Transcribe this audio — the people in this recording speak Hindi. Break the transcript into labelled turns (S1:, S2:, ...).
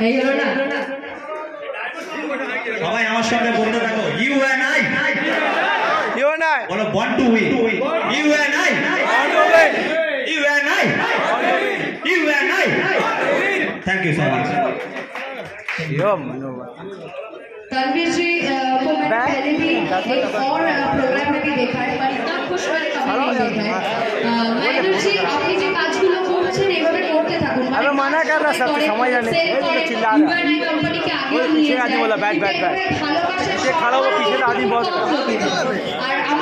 S1: এই হলো না
S2: সবাই আমার সঙ্গে বলতে থাকো ইউ এন্ড আই
S3: ইউ নাই
S2: বলো one two win you and I you and I you and I thank you so much
S3: यो मनोबल
S1: तनवीर जी अ, को मैंने पहले भी एक और अ, प्रोग्राम में भी देखा है पर इतना खुश मैंने कभी नहीं देखा है अ, মহেন্দ্র জি আপনি যে
S3: क्या कर रहा सब तो समझ रहा
S1: नहीं।
S3: चिल्ला रहा
S1: तो
S3: पीछे आदमी बोला बैठ बैठ बैठ। पीछे खड़ा हुआ पीछे तो आदमी बहुत